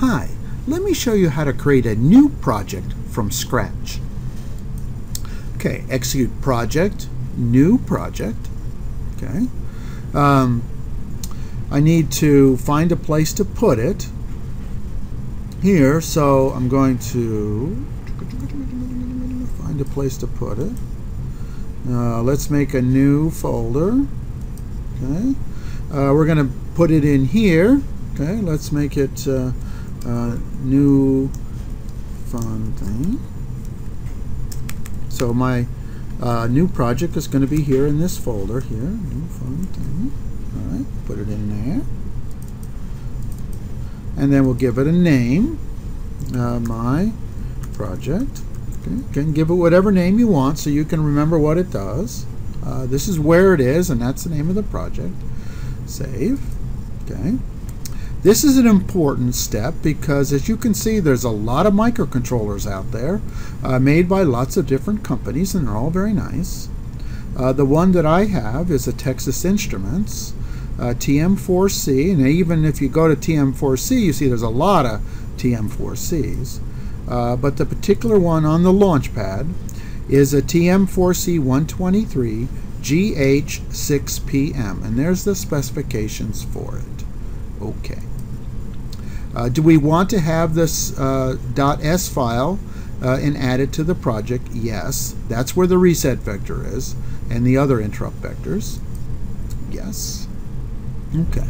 Hi, let me show you how to create a new project from scratch. Okay, execute project, new project. Okay. Um, I need to find a place to put it here, so I'm going to find a place to put it. Uh, let's make a new folder. Okay. Uh, we're going to put it in here. Okay, let's make it uh, uh, new fun thing. So my uh, new project is going to be here in this folder here. New fun thing. All right, put it in there. And then we'll give it a name. Uh, my project. Okay. You can give it whatever name you want so you can remember what it does. Uh, this is where it is, and that's the name of the project. Save. Okay. This is an important step because as you can see there's a lot of microcontrollers out there uh, made by lots of different companies and they're all very nice. Uh, the one that I have is a Texas Instruments uh, TM4C and even if you go to TM4C you see there's a lot of TM4Cs. Uh, but the particular one on the launch pad is a TM4C 123 GH6PM and there's the specifications for it. Okay. Uh, do we want to have this uh, .s file uh, and add it to the project? Yes. That's where the reset vector is and the other interrupt vectors. Yes. Okay.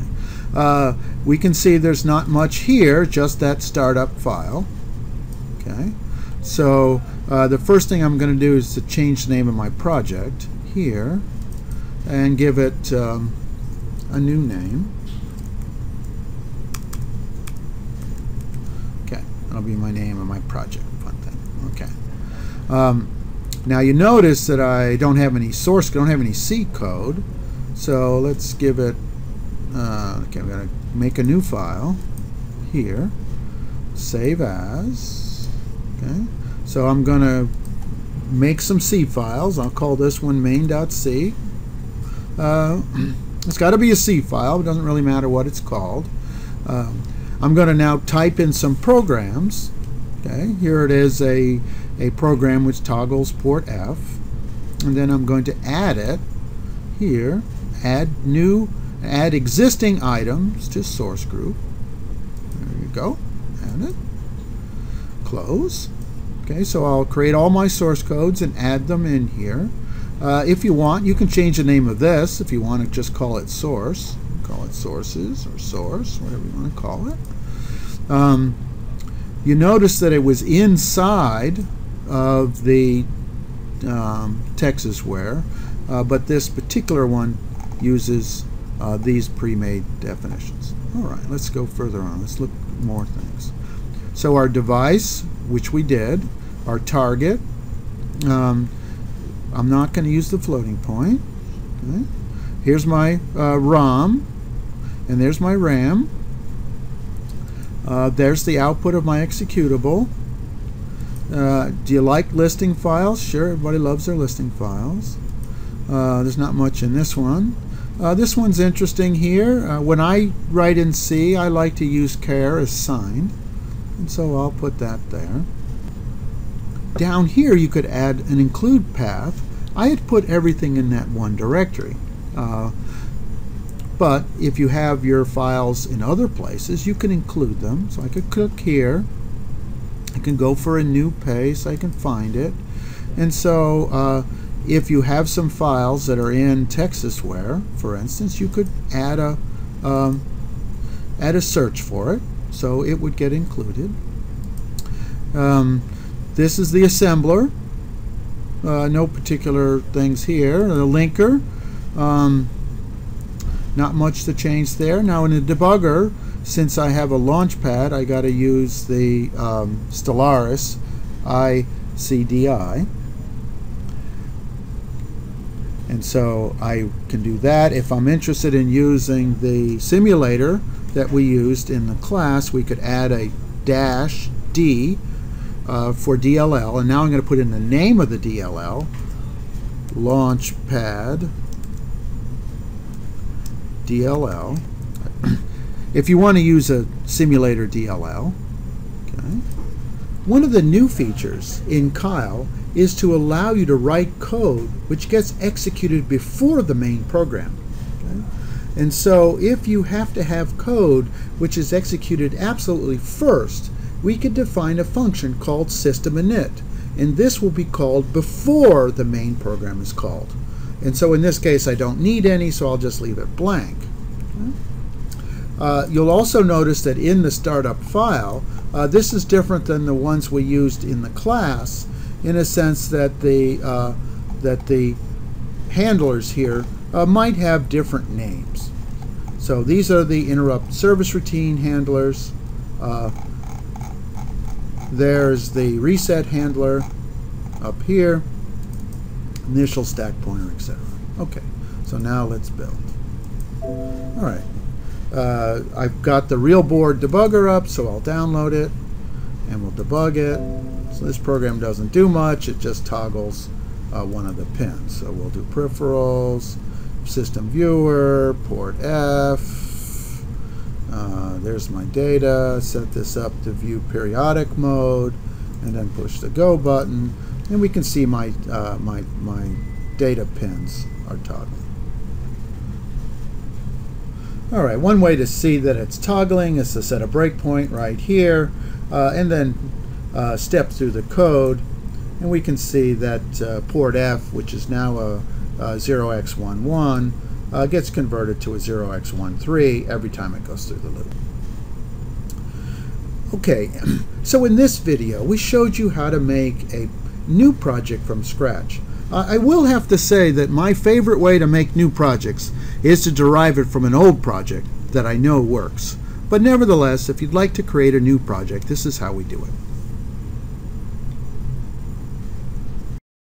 Uh, we can see there's not much here, just that startup file. Okay. So uh, the first thing I'm going to do is to change the name of my project here and give it um, a new name. That'll be my name and my project. Fun thing. Okay. Um, now you notice that I don't have any source, don't have any C code. So let's give it. Uh, okay, I'm gonna make a new file here. Save as. Okay. So I'm gonna make some C files. I'll call this one main.c. Uh, it's got to be a C file. It doesn't really matter what it's called. Um, I'm going to now type in some programs. Okay, here it is a, a program which toggles port F. And then I'm going to add it here, add new, add existing items to source group. There you go, add it. Close. Okay, so I'll create all my source codes and add them in here. Uh, if you want, you can change the name of this if you want to just call it source call it sources or source, whatever you want to call it. Um, you notice that it was inside of the um, TexasWare, uh, but this particular one uses uh, these pre-made definitions. All right, let's go further on. Let's look at more things. So our device, which we did, our target, um, I'm not going to use the floating point. Okay. Here's my uh, ROM, and there's my RAM. Uh, there's the output of my executable. Uh, do you like listing files? Sure, everybody loves their listing files. Uh, there's not much in this one. Uh, this one's interesting here. Uh, when I write in C, I like to use char as signed, and so I'll put that there. Down here, you could add an include path. I had put everything in that one directory. But if you have your files in other places, you can include them. So I could click here. I can go for a new paste. I can find it. And so uh, if you have some files that are in TexasWare, for instance, you could add a um, add a search for it, so it would get included. Um, this is the assembler. Uh, no particular things here. The linker. Um, not much to change there. Now in the debugger, since I have a launch pad, I got to use the um, Stellaris ICDI. And so I can do that. If I'm interested in using the simulator that we used in the class, we could add a dash D uh, for DLL. And now I'm going to put in the name of the DLL, Launchpad DLL. if you want to use a simulator DLL, okay, one of the new features in Keil is to allow you to write code which gets executed before the main program. Okay? And so if you have to have code which is executed absolutely first, we could define a function called system init. And this will be called before the main program is called. And so in this case, I don't need any, so I'll just leave it blank. Uh, you'll also notice that in the startup file, uh, this is different than the ones we used in the class in a sense that the, uh, that the handlers here uh, might have different names. So these are the interrupt service routine handlers. Uh, there's the reset handler up here, initial stack pointer, etc. Okay, so now let's build. All right. Uh, I've got the real board debugger up, so I'll download it and we'll debug it. So this program doesn't do much, it just toggles uh, one of the pins. So we'll do peripherals, system viewer, port F. Uh, there's my data. Set this up to view periodic mode, and then push the go button, and we can see my uh, my my data pins are toggling. All right, one way to see that it's toggling is to set a breakpoint right here, uh, and then uh, step through the code, and we can see that uh, port F, which is now a, a 0x11, uh, gets converted to a 0x13 every time it goes through the loop. Okay, so in this video, we showed you how to make a new project from scratch. I will have to say that my favorite way to make new projects is to derive it from an old project that I know works. But nevertheless, if you'd like to create a new project, this is how we do it.